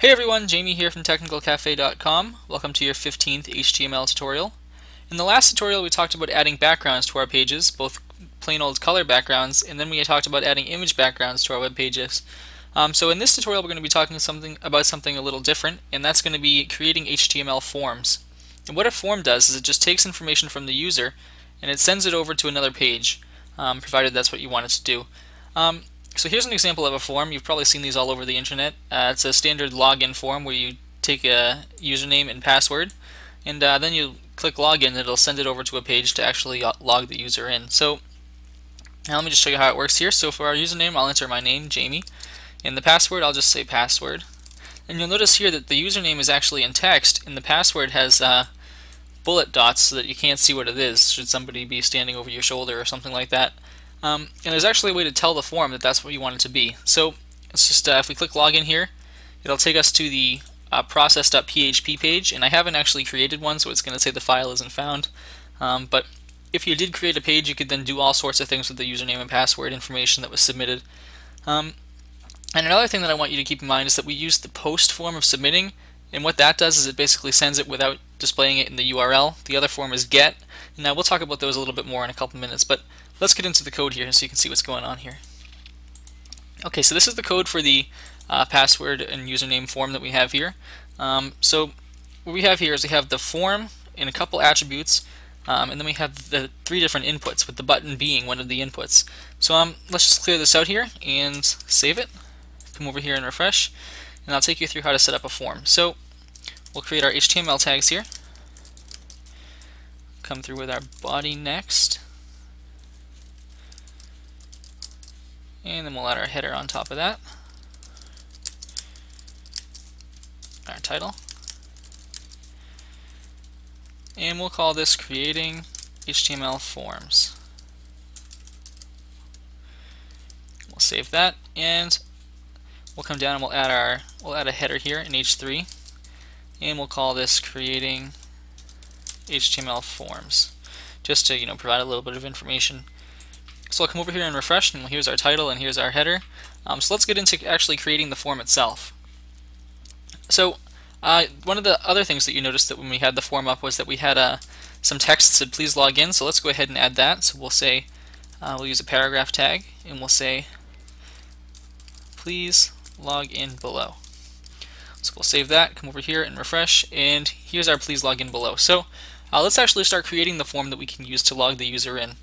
Hey everyone, Jamie here from TechnicalCafe.com. Welcome to your 15th HTML tutorial. In the last tutorial we talked about adding backgrounds to our pages, both plain old color backgrounds, and then we talked about adding image backgrounds to our web pages. Um, so in this tutorial we're going to be talking something about something a little different, and that's going to be creating HTML forms. And what a form does is it just takes information from the user and it sends it over to another page, um, provided that's what you want it to do. Um, so here's an example of a form. You've probably seen these all over the internet. Uh, it's a standard login form where you take a username and password, and uh, then you click login and it'll send it over to a page to actually uh, log the user in. So now let me just show you how it works here. So for our username, I'll enter my name, Jamie, and the password, I'll just say password. And you'll notice here that the username is actually in text, and the password has uh, bullet dots so that you can't see what it is should somebody be standing over your shoulder or something like that. Um, and there's actually a way to tell the form that that's what you want it to be. So it's just uh, if we click login here, it'll take us to the uh, process.php page, and I haven't actually created one, so it's going to say the file isn't found. Um, but if you did create a page, you could then do all sorts of things with the username and password information that was submitted. Um, and another thing that I want you to keep in mind is that we use the post form of submitting, and what that does is it basically sends it without displaying it in the URL. The other form is get. Now we'll talk about those a little bit more in a couple minutes, but let's get into the code here so you can see what's going on here. Okay, so this is the code for the uh, password and username form that we have here. Um, so what we have here is we have the form and a couple attributes, um, and then we have the three different inputs, with the button being one of the inputs. So um, let's just clear this out here and save it. Come over here and refresh, and I'll take you through how to set up a form. So We'll create our HTML tags here. Come through with our body next. And then we'll add our header on top of that. Our title. And we'll call this creating HTML forms. We'll save that and we'll come down and we'll add our we'll add a header here in H3 and we'll call this creating HTML forms just to you know provide a little bit of information so I'll come over here and refresh and here's our title and here's our header. Um, so let's get into actually creating the form itself. So uh, one of the other things that you noticed that when we had the form up was that we had uh, some text that said please log in. So let's go ahead and add that. So we'll say uh, we'll use a paragraph tag and we'll say please log in below. So we'll save that, come over here and refresh, and here's our please log in below. So uh, let's actually start creating the form that we can use to log the user in.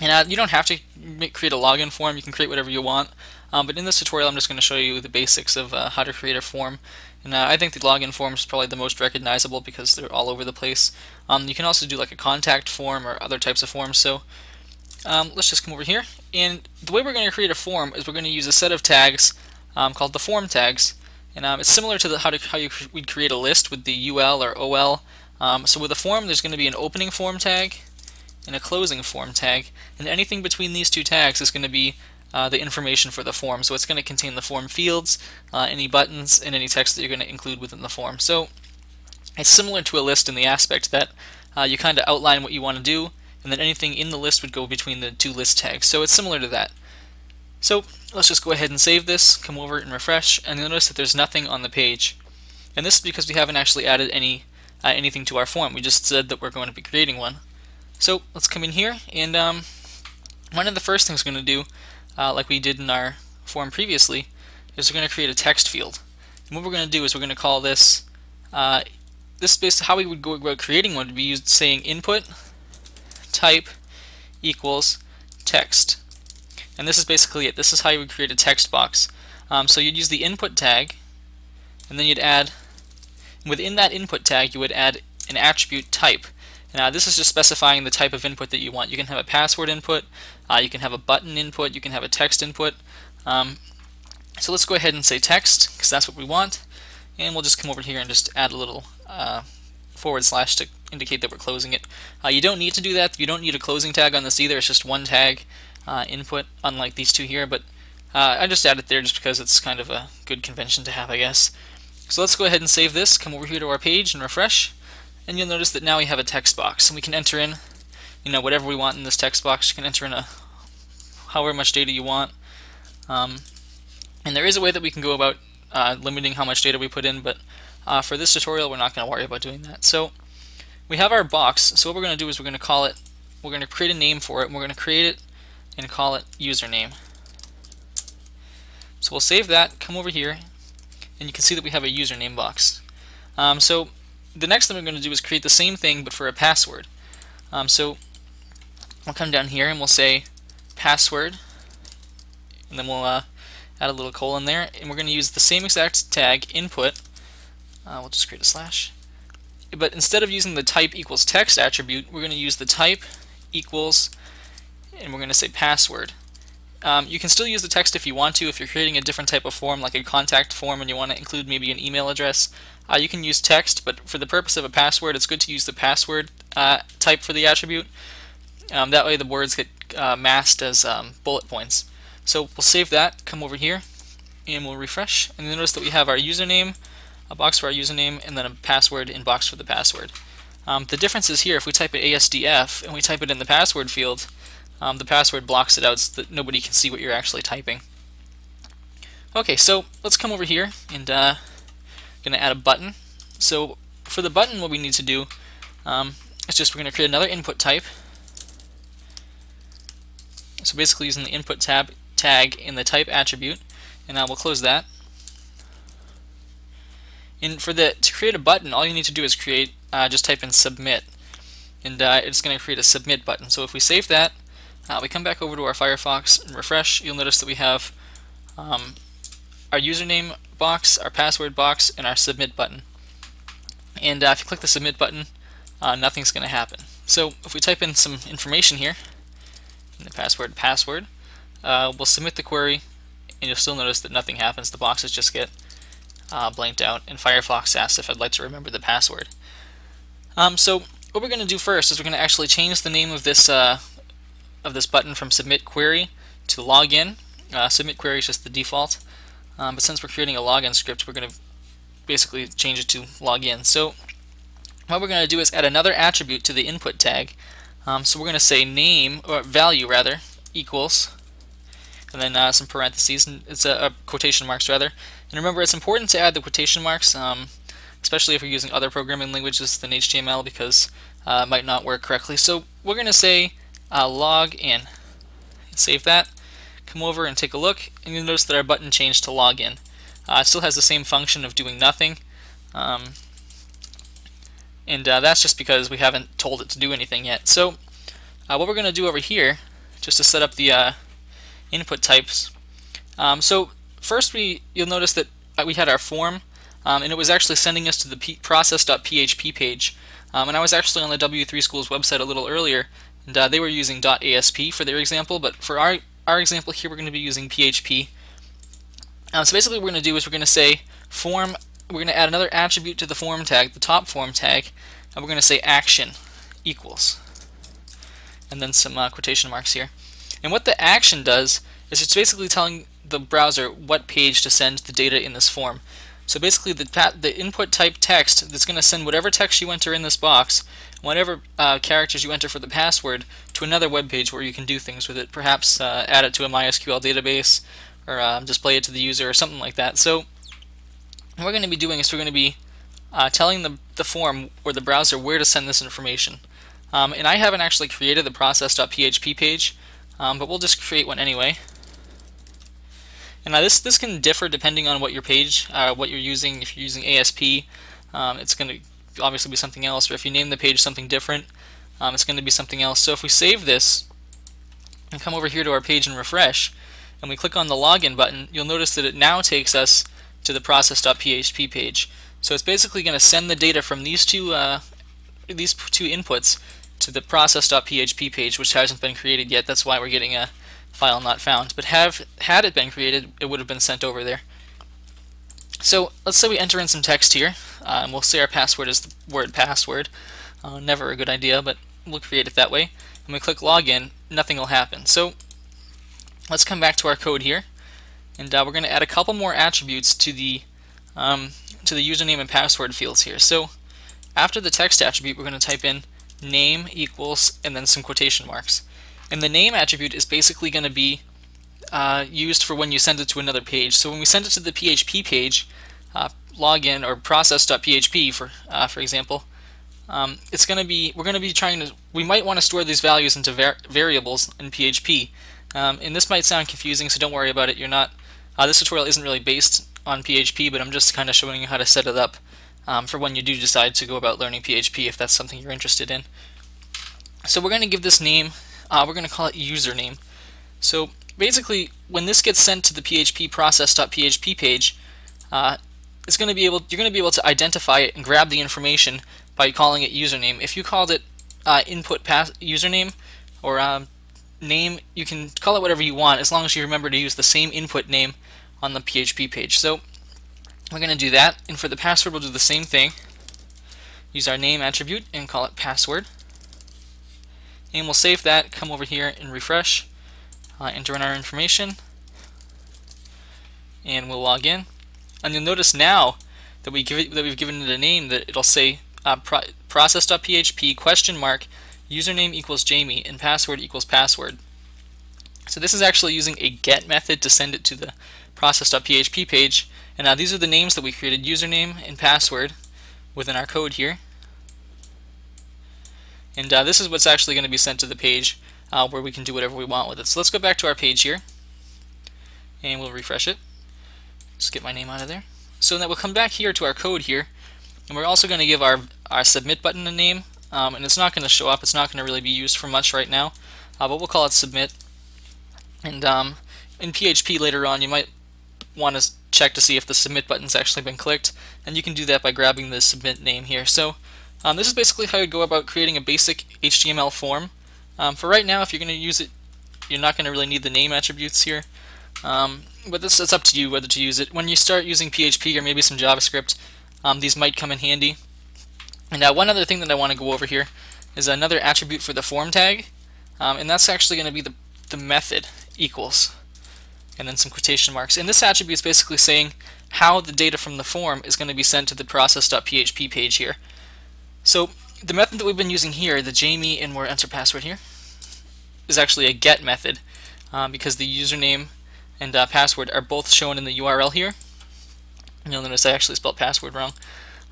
And uh, you don't have to make, create a login form, you can create whatever you want. Um, but in this tutorial I'm just going to show you the basics of uh, how to create a form. And uh, I think the login form is probably the most recognizable because they're all over the place. Um, you can also do like a contact form or other types of forms. So um, let's just come over here. And the way we're going to create a form is we're going to use a set of tags um, called the form tags. And um, it's similar to the, how, to, how you would create a list with the UL or OL. Um, so with a form, there's going to be an opening form tag and a closing form tag. And anything between these two tags is going to be uh, the information for the form. So it's going to contain the form fields, uh, any buttons, and any text that you're going to include within the form. So it's similar to a list in the aspect that uh, you kind of outline what you want to do, and then anything in the list would go between the two list tags. So it's similar to that. So let's just go ahead and save this, come over and refresh, and you'll notice that there's nothing on the page. And this is because we haven't actually added any uh, anything to our form. We just said that we're going to be creating one. So let's come in here, and um, one of the first things we're going to do, uh, like we did in our form previously, is we're going to create a text field. And what we're going to do is we're going to call this, uh, this is basically how we would go about creating one would be used saying input type equals text. And this is basically it. This is how you would create a text box. Um, so you'd use the input tag, and then you'd add, within that input tag, you would add an attribute type. Now this is just specifying the type of input that you want. You can have a password input, uh, you can have a button input, you can have a text input. Um, so let's go ahead and say text, because that's what we want. And we'll just come over here and just add a little uh, forward slash to indicate that we're closing it. Uh, you don't need to do that. You don't need a closing tag on this either. It's just one tag uh, input, unlike these two here, but uh, I just added it there just because it's kind of a good convention to have, I guess. So let's go ahead and save this, come over here to our page and refresh, and you'll notice that now we have a text box, and we can enter in, you know, whatever we want in this text box. You can enter in a however much data you want. Um, and there is a way that we can go about uh, limiting how much data we put in, but uh, for this tutorial we're not going to worry about doing that. So we have our box, so what we're going to do is we're going to call it, we're going to create a name for it, and we're going to create it and call it username. So we'll save that, come over here, and you can see that we have a username box. Um, so the next thing we're going to do is create the same thing but for a password. Um, so we'll come down here and we'll say password, and then we'll uh, add a little colon there, and we're going to use the same exact tag input. Uh, we'll just create a slash. But instead of using the type equals text attribute, we're going to use the type equals, and we're going to say password. Um, you can still use the text if you want to. If you're creating a different type of form, like a contact form, and you want to include maybe an email address, uh, you can use text. But for the purpose of a password, it's good to use the password uh, type for the attribute. Um, that way the words get uh, masked as um, bullet points. So we'll save that, come over here, and we'll refresh. And notice that we have our username, a box for our username, and then a password in box for the password. Um, the difference is here, if we type it ASDF and we type it in the password field, um, the password blocks it out so that nobody can see what you're actually typing. Okay, so let's come over here and uh, going to add a button. So for the button, what we need to do um, is just we're going to create another input type. So basically using the input tab tag in the type attribute, and I will close that. And for the to create a button, all you need to do is create uh, just type in submit, and uh, it's going to create a submit button. So if we save that, uh, we come back over to our Firefox and refresh, you'll notice that we have um, our username box, our password box, and our submit button. And uh, if you click the submit button, uh, nothing's going to happen. So if we type in some information here, the password password, uh, we'll submit the query, and you'll still notice that nothing happens. The boxes just get uh, blanked out, and Firefox asks if I'd like to remember the password. Um, so what we're going to do first is we're going to actually change the name of this uh, of this button from submit query to login. Uh, submit query is just the default, um, but since we're creating a login script, we're going to basically change it to login. So what we're going to do is add another attribute to the input tag. Um, so we're going to say name, or value rather, equals, and then uh, some parentheses, and it's a, a, quotation marks rather. And remember, it's important to add the quotation marks, um, especially if you're using other programming languages than HTML, because uh, it might not work correctly. So we're going to say uh, log in. Save that, come over and take a look, and you'll notice that our button changed to login. Uh, it still has the same function of doing nothing, um, and uh, that's just because we haven't told it to do anything yet. So uh, what we're going to do over here, just to set up the uh, input types, um, so first we you'll notice that uh, we had our form, um, and it was actually sending us to the process.php page. Um, and I was actually on the W3 Schools website a little earlier, and uh, they were using .asp for their example, but for our, our example here, we're going to be using PHP. Um, so basically what we're going to do is we're going to say form, we're going to add another attribute to the form tag, the top form tag, and we're going to say action equals, and then some uh, quotation marks here. And what the action does is it's basically telling the browser what page to send the data in this form. So basically the, the input type text that's going to send whatever text you enter in this box, whatever uh, characters you enter for the password, to another web page where you can do things with it. Perhaps uh, add it to a MySQL database or um, display it to the user or something like that. So what we're going to be doing is we're going to be uh, telling the, the form or the browser where to send this information. Um, and I haven't actually created the process.php page, um, but we'll just create one anyway. And now this this can differ depending on what your page, uh, what you're using. If you're using ASP, um, it's going to obviously be something else. Or if you name the page something different, um, it's going to be something else. So if we save this and come over here to our page and refresh, and we click on the login button, you'll notice that it now takes us to the process.php page. So it's basically going to send the data from these two uh, these two inputs to the process.php page, which hasn't been created yet. That's why we're getting a file not found. But have had it been created, it would have been sent over there. So let's say we enter in some text here, uh, we'll say our password is the word password. Uh, never a good idea, but we'll create it that way. And we click login, nothing will happen. So let's come back to our code here, and uh, we're going to add a couple more attributes to the um, to the username and password fields here. So after the text attribute, we're going to type in name equals and then some quotation marks. And the name attribute is basically going to be uh, used for when you send it to another page. So when we send it to the PHP page, login or process.php for uh, for example, um, it's going to be we're going to be trying to we might want to store these values into var variables in PHP. Um, and this might sound confusing, so don't worry about it. You're not. Uh, this tutorial isn't really based on PHP, but I'm just kind of showing you how to set it up um, for when you do decide to go about learning PHP if that's something you're interested in. So we're going to give this name, uh, we're going to call it username. So basically, when this gets sent to the PHP process.php page, uh, it's going to be able you're going to be able to identify it and grab the information by calling it username. If you called it uh, input pass username or um, name, you can call it whatever you want as long as you remember to use the same input name on the PHP page. So we're going to do that, and for the password we'll do the same thing. Use our name attribute and call it password. And we'll save that, come over here and refresh, uh, enter in our information, and we'll log in. And you'll notice now that we give it, that we've given it a name that it'll say uh, pro process.php question mark username equals Jamie and password equals password. So this is actually using a get method to send it to the process.php page. And now these are the names that we created, username and password within our code here. And uh, this is what's actually going to be sent to the page uh, where we can do whatever we want with it. So let's go back to our page here and we'll refresh it. Just get my name out of there. So then we'll come back here to our code here and we're also going to give our, our submit button a name um, and it's not going to show up. It's not going to really be used for much right now, uh, but we'll call it submit. And um, in PHP later on, you might want to check to see if the submit button's actually been clicked, and you can do that by grabbing the submit name here. So um, this is basically how you go about creating a basic HTML form. Um, for right now, if you're going to use it, you're not going to really need the name attributes here. Um, but this it's up to you whether to use it. When you start using PHP or maybe some JavaScript, um, these might come in handy. And now one other thing that I want to go over here is another attribute for the form tag, um, and that's actually going to be the, the method equals and then some quotation marks. And this attribute is basically saying how the data from the form is going to be sent to the process.php page here. So the method that we've been using here, the Jamie and we're enter password here, is actually a get method um, because the username and uh, password are both shown in the URL here. You'll notice I actually spelled password wrong.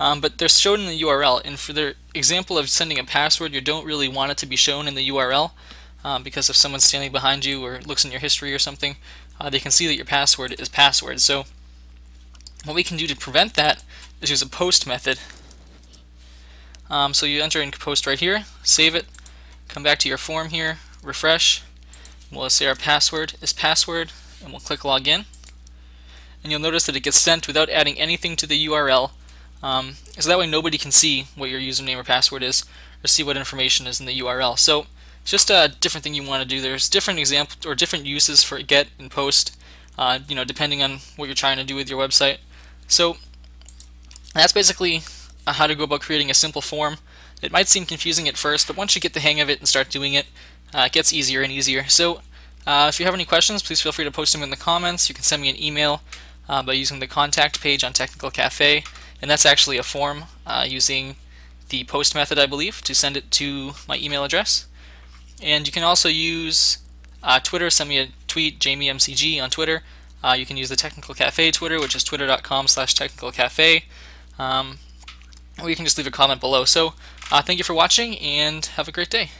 Um, but they're shown in the URL, and for the example of sending a password, you don't really want it to be shown in the URL um, because if someone's standing behind you or looks in your history or something, uh, they can see that your password is password. So what we can do to prevent that is use a post method. Um, so you enter in post right here, save it, come back to your form here, refresh, we'll say our password is password, and we'll click login. And you'll notice that it gets sent without adding anything to the URL, um, so that way nobody can see what your username or password is, or see what information is in the URL. So it's just a different thing you want to do. There's different examples or different uses for get and post, uh, you know, depending on what you're trying to do with your website. So that's basically uh, how to go about creating a simple form. It might seem confusing at first, but once you get the hang of it and start doing it, uh, it gets easier and easier. So uh, if you have any questions, please feel free to post them in the comments. You can send me an email uh, by using the contact page on Technical Cafe, and that's actually a form uh, using the post method, I believe, to send it to my email address. And you can also use uh, Twitter, send me a tweet, JamieMCG on Twitter. Uh, you can use the Technical Cafe Twitter, which is twitter.com slash technicalcafe. Um, or you can just leave a comment below. So uh, thank you for watching, and have a great day.